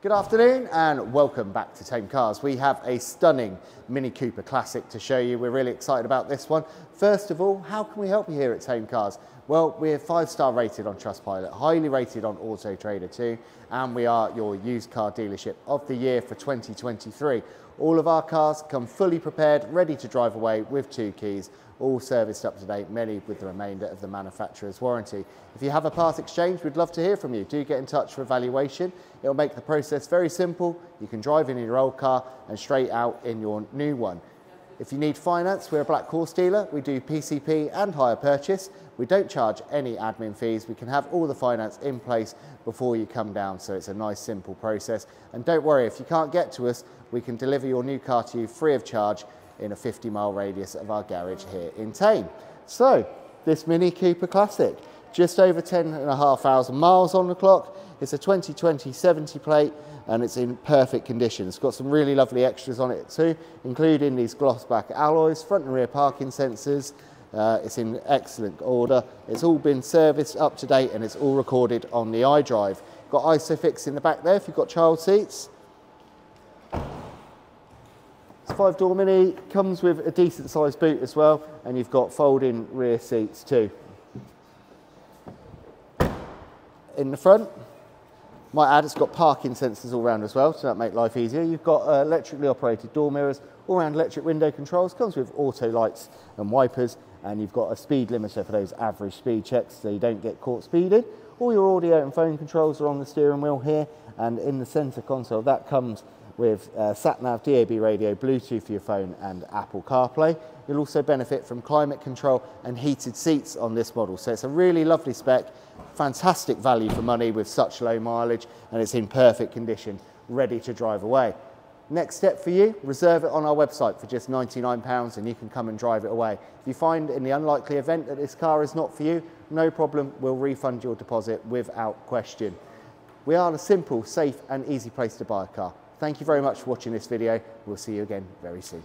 Good afternoon and welcome back to Thame Cars. We have a stunning Mini Cooper Classic to show you. We're really excited about this one. First of all, how can we help you here at Thame Cars? Well, we're five star rated on Trustpilot, highly rated on Auto Trader too, and we are your used car dealership of the year for 2023. All of our cars come fully prepared, ready to drive away with two keys, all serviced up to date, many with the remainder of the manufacturer's warranty. If you have a part exchange, we'd love to hear from you. Do get in touch for evaluation. It'll make the process very simple. You can drive in your old car and straight out in your new one. If you need finance, we're a Black Horse dealer. We do PCP and hire purchase. We don't charge any admin fees. We can have all the finance in place before you come down, so it's a nice, simple process. And don't worry, if you can't get to us, we can deliver your new car to you free of charge in a 50 mile radius of our garage here in Thame. So, this Mini Cooper Classic, just over 10,500 miles on the clock. It's a 2020 70 plate and it's in perfect condition. It's got some really lovely extras on it too, including these gloss back alloys, front and rear parking sensors. Uh, it's in excellent order. It's all been serviced up to date and it's all recorded on the iDrive. Got ISOFIX in the back there if you've got child seats. It's five door mini, comes with a decent sized boot as well, and you've got folding rear seats too. In the front, might add, it's got parking sensors all around as well, so that make life easier. You've got uh, electrically operated door mirrors, all around electric window controls, comes with auto lights and wipers, and you've got a speed limiter for those average speed checks so you don't get caught speeding. All your audio and phone controls are on the steering wheel here, and in the center console, that comes with uh, sat-nav, DAB radio, Bluetooth for your phone and Apple CarPlay. You'll also benefit from climate control and heated seats on this model. So it's a really lovely spec, fantastic value for money with such low mileage and it's in perfect condition, ready to drive away. Next step for you, reserve it on our website for just £99 and you can come and drive it away. If you find in the unlikely event that this car is not for you, no problem, we'll refund your deposit without question. We are a simple, safe and easy place to buy a car. Thank you very much for watching this video. We'll see you again very soon.